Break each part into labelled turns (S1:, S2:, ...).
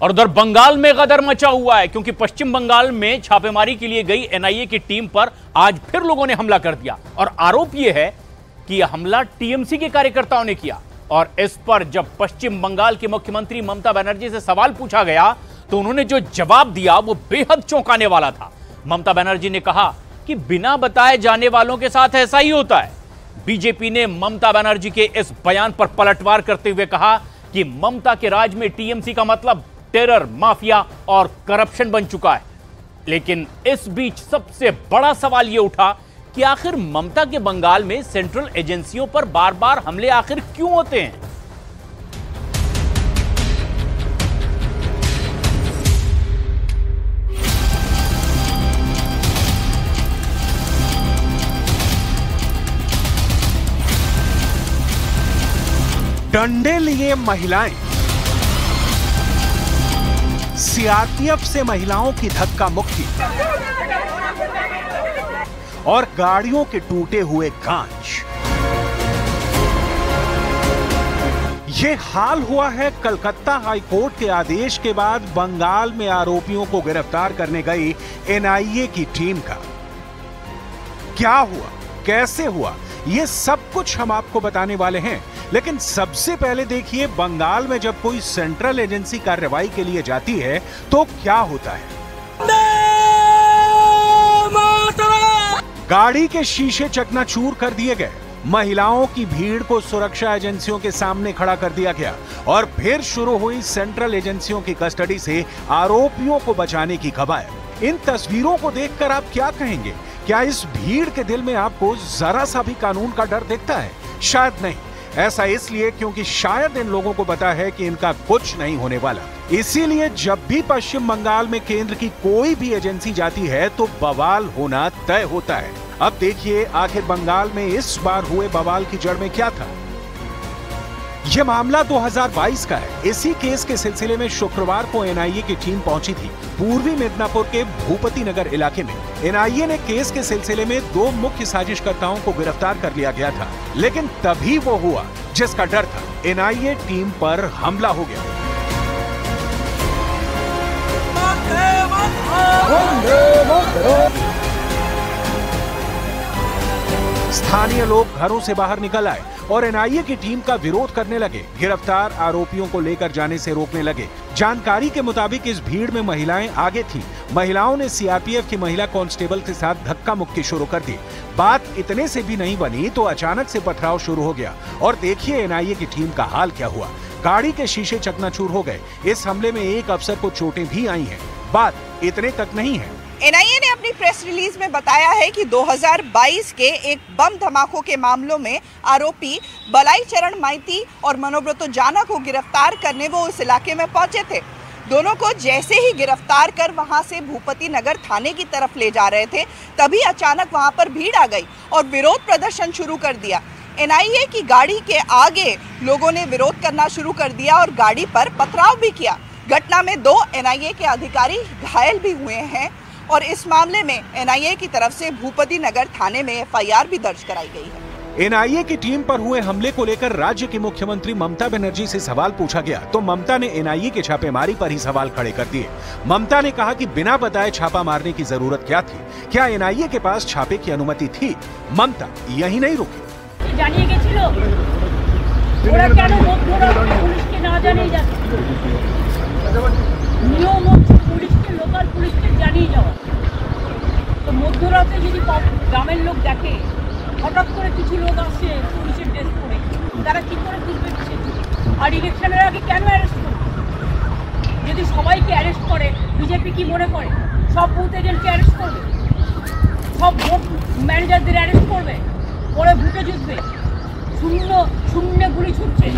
S1: और उधर बंगाल में गदर मचा हुआ है, क्योंकि पश्चिम बंगाल में छापेमारी के लिए गई एनआईए की टीम पर आज फिर लोगों ने हमला कर दिया। और आरोप यह है कि यह हमला टीएमसी के कार्यकर्ताओं ने किया। और इस पर जब पश्चिम बंगाल की मुख्यमंत्री ममता बनर्जी से सवाल पूछा गया तो उन्होंने जो जवाब दिया, वो बेहद चौंकाने वाला था। ममता बनर्जी ने कहा कि बिना बताए जाने वालों के साथ ऐसा ही होता है। बीजेपी ने ममता बनर्जी के इस बयान पर पलटवार करते हुए कहा कि ममता के राज में टीएमसी का मतलब टेरर, माफिया और करप्शन बन चुका है। लेकिन इस बीच सबसे बड़ा सवाल यह उठा कि आखिर ममता के बंगाल में सेंट्रल एजेंसियों पर बार बार हमले आखिर क्यों होते हैं?
S2: डंडे लिए महिलाएँ। सीआरपीएफ से महिलाओं की धक्का मुक्ति और गाड़ियों के टूटे हुए कांच ये हाल हुआ है कलकत्ता हाईकोर्ट के आदेश के बाद बंगाल में आरोपियों को गिरफ़्तार करने गई एनआईए की टीम का। क्या हुआ? कैसे हुआ? ये सब कुछ हम आपको बताने वाले हैं। लेकिन सबसे पहले देखिए, बंगाल में जब कोई सेंट्रल एजेंसी कार्रवाई के लिए जाती है तो क्या होता है? गाड़ी के शीशे चकनाचूर कर दिए गए। महिलाओं की भीड़ को सुरक्षा एजेंसियों के सामने खड़ा कर दिया गया और फिर शुरू हुई सेंट्रल एजेंसियों की कस्टडी से आरोपियों को बचाने की खबर। इन तस्वीरों को देखकर आप क्या कहेंगे? क्या इस भीड़ के दिल में आपको जरा सा भी कानून का डर दिखता है? शायद नहीं। ऐसा इसलिए क्योंकि शायद इन लोगों को पता है कि इनका कुछ नहीं होने वाला। इसीलिए जब भी पश्चिम बंगाल में केंद्र की कोई भी एजेंसी जाती है तो बवाल होना तय होता है। अब देखिए, आखिर बंगाल में इस बार हुए बवाल की जड़ में क्या था। यह मामला 2022 का है। इसी केस के सिलसिले में शुक्रवार को एनआईए की टीम पहुँची थी। पूर्वी मिदनापुर के भूपति नगर इलाके में एनआईए ने केस के सिलसिले में दो मुख्य साजिशकर्ताओं को गिरफ़्तार कर लिया गया था, लेकिन तभी वो हुआ, जिसका डर था। एनआईए टीम पर हमला हो गया। स्थानीय लोग घरों से बाहर निकल आए। और एनआईए की टीम का विरोध करने लगे। गिरफ़्तार आरोपियों को लेकर जाने से रोकने लगे। जानकारी के मुताबिक इस भीड़ में महिलाएँ आगे थीं। महिलाओं ने सीआरपीएफ की महिला कांस्टेबल के साथ धक्का मुक्की शुरू कर दी। बात इतने से भी नहीं बनी तो अचानक से पथराव शुरू हो गया। और देखिए एनआईए की टीम का हाल क्या हुआ। गाड़ी के शीशे चकनाचूर हो गए। इस हमले में एक अफसर को चोटें भी आई हैं। बात इतने तक नहीं है।
S3: एनआईए ने अपनी प्रेस रिलीज़ में बताया है कि 2022 के एक बम धमाकों के मामलों में आरोपी बलाई चरण माइती और मनोब्रतो जाना को गिरफ़्तार करने वो उस इलाके में पहुँचे थे। दोनों को जैसे ही गिरफ़्तार कर वहाँ से भूपति नगर थाने की तरफ़ ले जा रहे थे, तभी अचानक वहाँ पर भीड़ आ गई और विरोध प्रदर्शन शुरू कर दिया। एनआईए की गाड़ी के आगे लोगों ने विरोध करना शुरू कर दिया और गाड़ी पर पथराव भी किया। घटना में दो एनआईए के अधिकारी घायल भी हुए हैं। और इस मामले में एनआईए की तरफ से भूपति नगर थाने में एफआईआर भी दर्ज कराई गई है
S2: एनआईए की टीम पर हुए हमले को लेकर राज्य की मुख्यमंत्री ममता बनर्जी से सवाल पूछा गया तो ममता ने एनआईए के छापेमारी पर ही सवाल खड़े कर दिए ममता ने कहा कि बिना बताए छापा मारने की जरूरत क्या थी क्या एनआईए के पास छापे की अनुमति थी ममता यही नहीं रुकी
S4: জানিয়ে গেছিল ওরা পুলিশকে জানিয়ে যাওয়া। তো মধ্যরাতে যদি গ্রামের লোক দেখে হঠাৎ করে কিছু লোক আসে পুলিশের ড্রেস পরে তারা কি করে বুঝবে বিষয়টি আর ইলেকশনের আগে কেন অ্যারেস্ট করবে? যদি সবাইকে অ্যারেস্ট করে বিজেপি কি মনে করে? সব বুথ এজেন্টকে অ্যারেস্ট করবে? সব ভোট ম্যানেজারদের অ্যারেস্ট করবে? পরে ভুটে জিতবে? শূন্য শূন্য গুলি ছুটছে।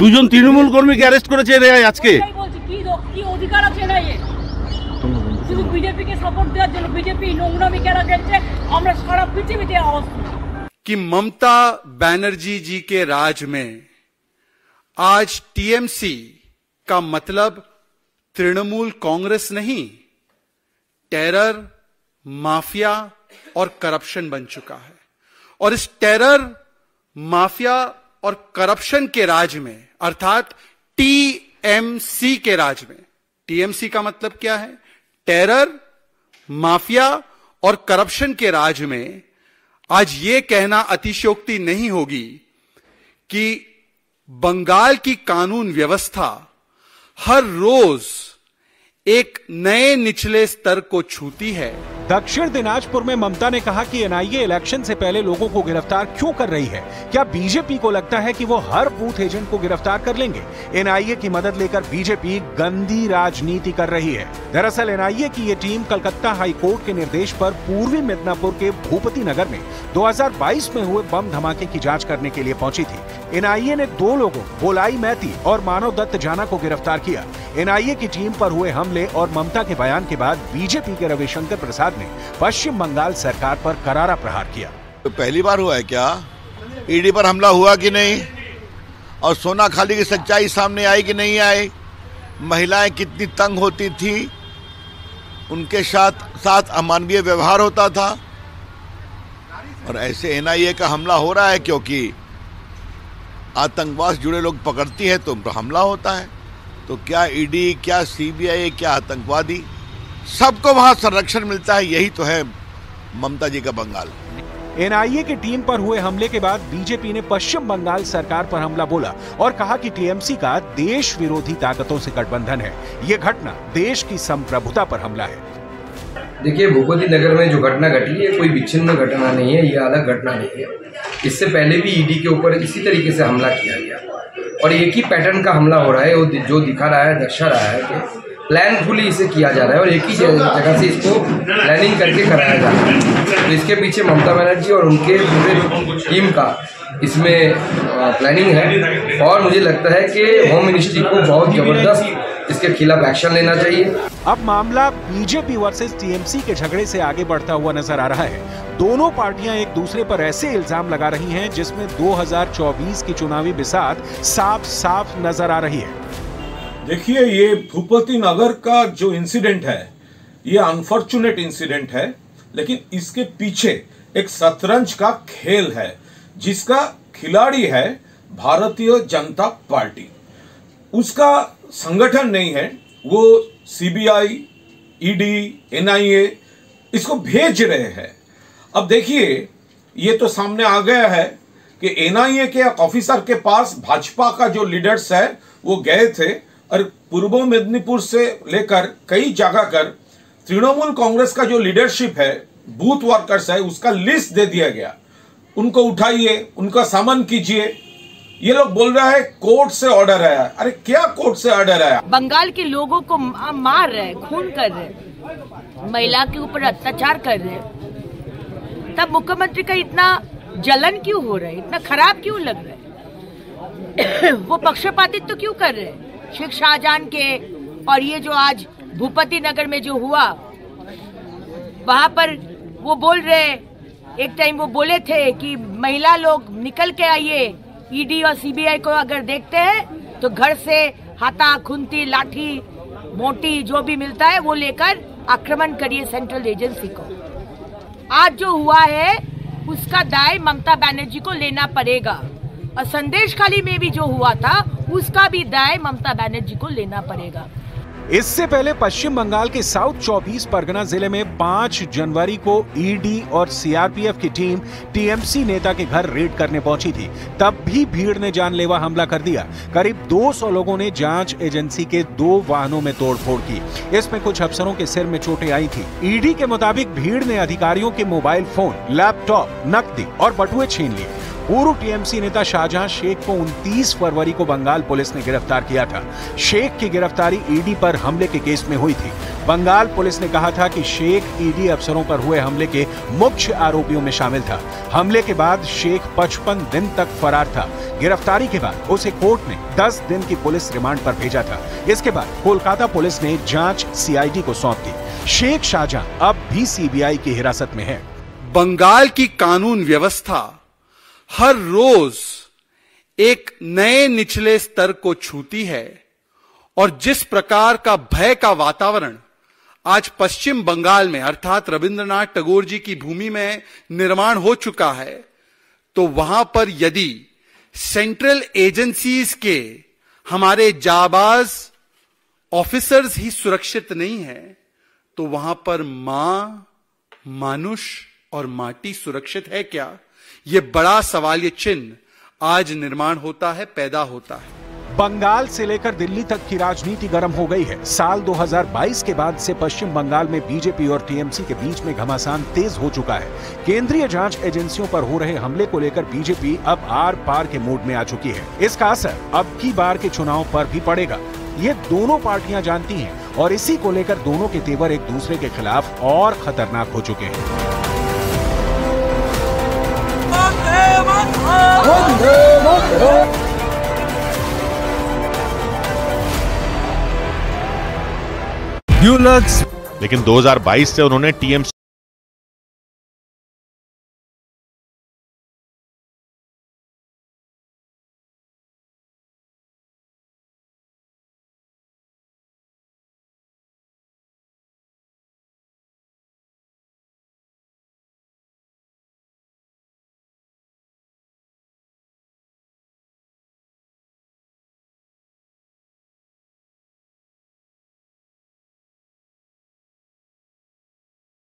S5: দুজন তৃণমূল কর্মীকে অ্যারেস্ট করেছে এরাই আজকে।
S4: কি দ- কি অধিকার আছে না এর শুধু বিজেপিকে সাপোর্ট দেওয়ার জন্য বিজেপি নোংরামি কেন করছে আমরা সারা পৃথিবীতে আওয়াজ তুলি।
S6: कि ममता बनर्जी जी के राज में आज टीएमसी का मतलब तृणमूल कांग्रेस नहीं टेरर माफिया और करप्शन बन चुका है और इस टेरर माफिया और करप्शन के राज में अर्थात टी टीएमसी के राज में। टीएमसी का मतलब क्या है? टेरर माफिया और करप्शन के राज में आज यह कहना अतिशोक्ति नहीं होगी कि बंगाल की कानून व्यवस्था हर रोज एक नए निचले स्तर को छूती है।
S2: दक्षिण दिनाजपुर में ममता ने कहा कि एनआईए इलेक्शन से पहले लोगों को गिरफ़्तार क्यों कर रही है? क्या बीजेपी को लगता है कि वो हर बूथ एजेंट को गिरफ़्तार कर लेंगे? एनआईए की मदद लेकर बीजेपी गंदी राजनीति कर रही है। दरअसल एनआईए की ये टीम कलकत्ता हाई कोर्ट के निर्देश पर पूर्वी मिदनापुर के भूपति नगर में 2022 में हुए बम धमाके की जाँच करने के लिए पहुँची थी। एनआईए ने दो लोगों, बोलाई मैती और मानव दत्त जाना को गिरफ़्तार किया। एनआईए की टीम पर हुए हमले और ममता के बयान के बाद बीजेपी के रविशंकर प्रसाद ने पश्चिम बंगाल सरकार पर करारा प्रहार किया।
S7: तो पहली बार हुआ है क्या? ईडी पर हमला हुआ कि नहीं? और सोना खाली की सच्चाई सामने आई कि नहीं आई? महिलाएँ कितनी तंग होती थी? उनके साथ साथ अमानवीय व्यवहार होता था। और ऐसे एनआईए का हमला हो रहा है क्योंकि आतंकवाद जुड़े लोग पकड़ती है तो हमला होता है। तो क्या ईडी क्या सीबीआई क्या आतंकवादी? सबको वहाँ संरक्षण मिलता है यही तो है ममता जी का बंगाल।
S2: एनआईए की टीम पर हुए हमले के बाद बीजेपी ने पश्चिम बंगाल सरकार पर हमला बोला और कहा कि टीएमसी का देश विरोधी ताकतों से गठबंधन है। ये घटना देश की संप्रभुता पर हमला है।
S8: देखिए भूपति नगर में जो घटना घटी है कोई विच्छिन्न घटना नहीं है ये अलग घटना नहीं है। इससे पहले भी ईडी के ऊपर इसी तरीके से हमला किया गया। और एक ही पैटर्न का हमला हो रहा है, वो जो दिखा रहा है, दर्शा रहा है कि प्लानफुली इसे किया जा रहा है और एक ही जगह से इसको प्लानिंग करके कराया जा रहा है। तो इसके पीछे ममता बनर्जी और उनके पूरे टीम का इसमें प्लानिंग है। और मुझे लगता है कि होम मिनिस्ट्री को बहुत ज़बरदस्त इसके खिलाफ एक्शन लेना चाहिए।
S2: अब मामला बीजेपी वर्सेस टीएमसी के झगड़े से आगे बढ़ता हुआ नज़र आ रहा है। दोनों पार्टियाँ एक दूसरे पर ऐसे इल्ज़ाम लगा रही हैं जिसमें 2024 की चुनावी बिसात साफ़ साफ़ नज़र आ रही है।
S9: देखिए ये भूपति नगर का जो इंसिडेंट है ये अनफॉर्चुनेट इंसिडेंट है लेकिन इसके पीछे एक शतरंज का खेल है जिसका खिलाड़ी है भारतीय जनता पार्टी। उसका संगठन नहीं है, वो सीबीआई ईडी एनआईए इसको भेज रहे हैं। अब देखिए, ये तो सामने आ गया है कि एनआईए के ऑफिसर के पास भाजपा का जो लीडर्स है, वो गए थे और पूर्व मेदिनीपुर से लेकर कई जगह कर तृणमूल कांग्रेस का जो लीडरशिप है बूथ वर्कर्स है, उसका लिस्ट दे दिया गया। उनको उठाइए, उनका सामन कीजिए ये लोग बोल रहा है कोर्ट से ऑर्डर आया। अरे क्या कोर्ट से ऑर्डर आया?
S4: बंगाल के लोगों को मार रहे खून कर रहे महिला के ऊपर अत्याचार कर रहे तब मुख्यमंत्री का इतना जलन क्यों हो रहा है? इतना खराब क्यों लग रहा है? वो पक्षपातित्व तो क्यों कर रहे हैं? शेख शाहजहां के और ये जो आज भूपति नगर में जो हुआ, वहाँ पर वो बोल रहे एक टाइम वो बोले थे कि महिला लोग निकल के आइए। ईडी और सीबीआई को अगर देखते हैं तो घर से हाथा खुंती लाठी, मोटी जो भी मिलता है, वो लेकर आक्रमण करिए सेंट्रल एजेंसी को। आज जो हुआ है, उसका दाय ममता बनर्जी को लेना पड़ेगा। और संदेश खाली में भी जो हुआ था, उसका भी दाय ममता बनर्जी को लेना पड़ेगा।
S2: इससे पहले पश्चिम बंगाल के साउथ 24 परगना ज़िले में 5 जनवरी को ईडी और सीआरपीएफ की टीम टीएमसी नेता के घर रेड करने पहुँची थी। तब भी भीड़ ने जानलेवा हमला कर दिया। करीब 200 लोगों ने जाँच एजेंसी के दो वाहनों में तोड़फोड़ की। इसमें कुछ अफसरों के सिर में चोटें आई थी। ईडी के मुताबिक भीड़ ने अधिकारियों के मोबाइल फ़ोन, लैपटॉप, नकदी और बटुए छीन लिए। पूर्व टीएमसी नेता शाहजहां शेख को 29 फरवरी को बंगाल पुलिस ने गिरफ़्तार किया था। शेख की गिरफ्तारी ईडी पर हमले के केस में हुई थी। बंगाल पुलिस ने कहा था कि शेख ईडी अफसरों पर हुए हमले के मुख्य आरोपियों में शामिल था। हमले के बाद शेख 55 दिन तक फरार था। गिरफ्तारी के बाद उसे कोर्ट ने 10 दिन की पुलिस रिमांड पर भेजा था। इसके बाद कोलकाता पुलिस ने जाँच सीआईडी को सौंप दी। शेख शाहजहां अब भी सीबीआई की हिरासत में है।
S6: बंगाल की कानून व्यवस्था हर रोज एक नए निचले स्तर को छूती है और जिस प्रकार का भय का वातावरण आज पश्चिम बंगाल में, अर्थात रविंद्रनाथ टैगोर जी की भूमि में निर्माण हो चुका है तो वहाँ पर यदि सेंट्रल एजेंसीज के हमारे जाबाज ऑफिसर्स ही सुरक्षित नहीं है तो वहाँ पर माँ, मानुष और माटी सुरक्षित है क्या? यह बड़ा सवाल, ये चिन्ह आज निर्माण होता है, पैदा होता है।
S2: बंगाल से लेकर दिल्ली तक की राजनीति गर्म हो गई है। साल 2022 के बाद से पश्चिम बंगाल में बीजेपी और टीएमसी के बीच में घमासान तेज हो चुका है। केंद्रीय जाँच एजेंसियों पर हो रहे हमले को लेकर बीजेपी अब आर पार के मोड में आ चुकी है। इसका असर अब की बार के चुनाव पर भी पड़ेगा। ये दोनों पार्टियाँ जानती हैं और इसी को लेकर दोनों के तेवर एक दूसरे के खिलाफ और खतरनाक हो चुके हैं।
S5: लेकिन 2022 से उन्होंने टीएमसी